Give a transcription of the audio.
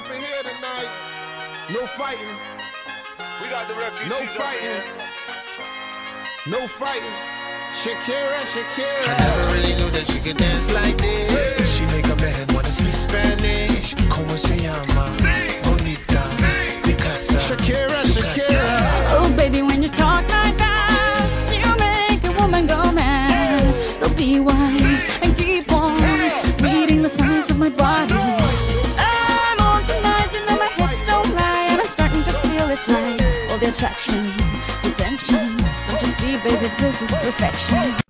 up in here tonight. No fighting. We got the refugees No fighting. No fighting. Shakira, Shakira. I never really knew that she could dance like this. She make a man wanna speak Spanish. Como se llama? Bonita. Picasa. Shakira, su casa. Shakira. Oh, baby, when you talk like that, you make a woman go mad. So be wise and keep on reading the signs of my body. It's right. All the attraction, the tension. Don't you see, baby, this is perfection.